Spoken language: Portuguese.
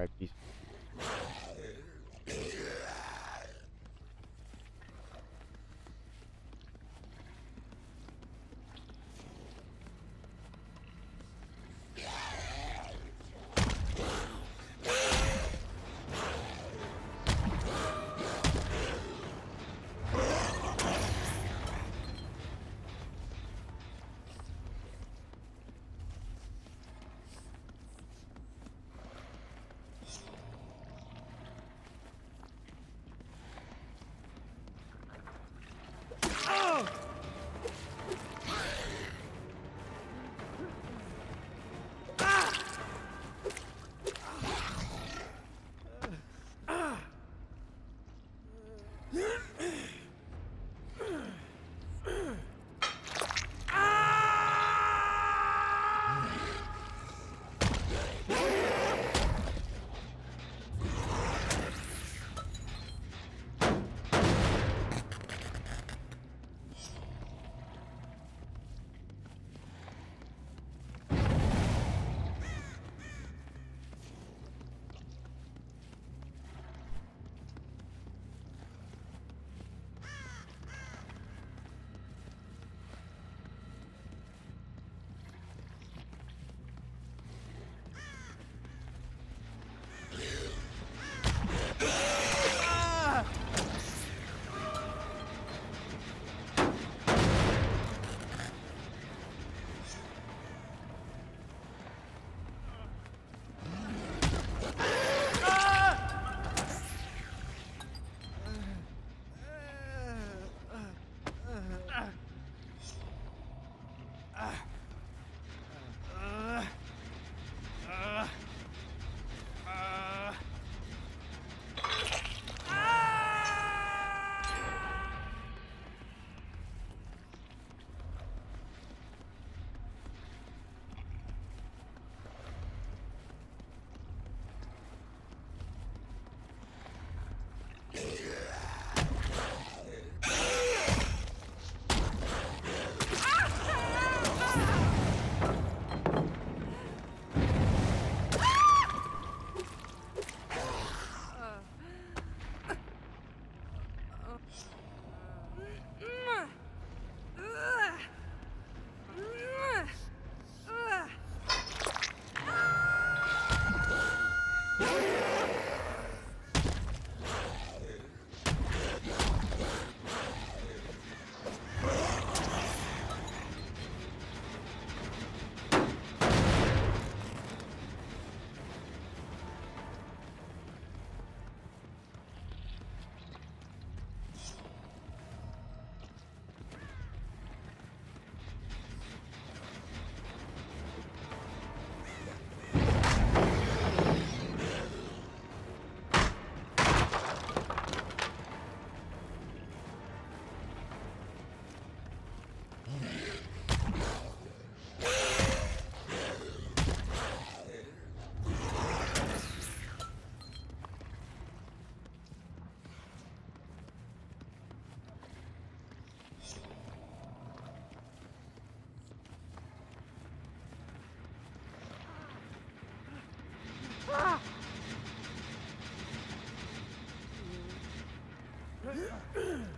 RIP. Ugh!